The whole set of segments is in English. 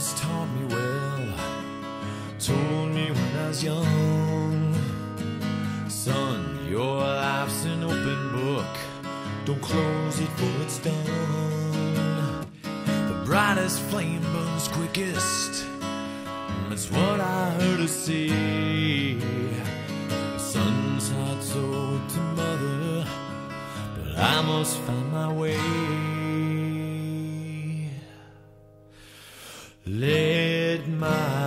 taught me well. Told me when I was young, son, your life's an open book. Don't close it for it's done. The brightest flame burns quickest. That's what I heard her say. Son's heart sold to mother, but I must find my way. Let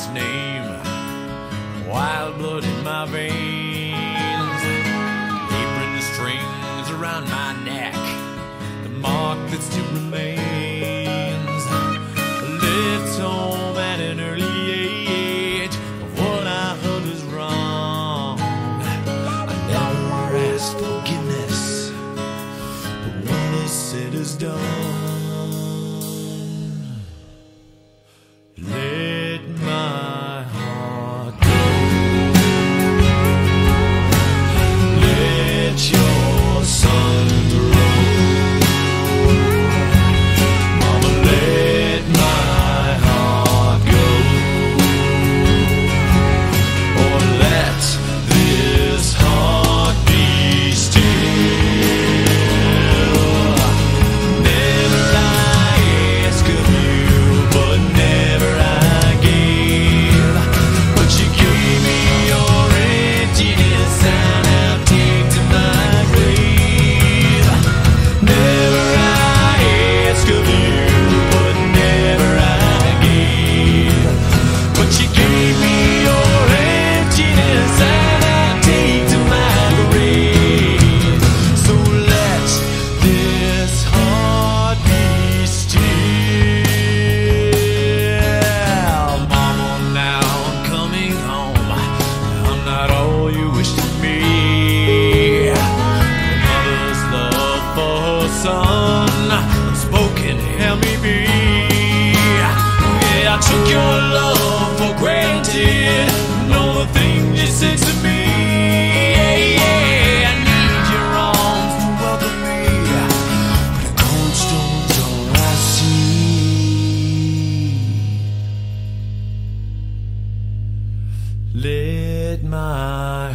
last name. Wild blood in my veins. Apron strings around my neck. The mark that still remains. Unspoken, help me be. Yeah, I took your love for granted. The thing you said to me. Yeah, yeah, I need your arms to welcome me. Cold stone's. Let my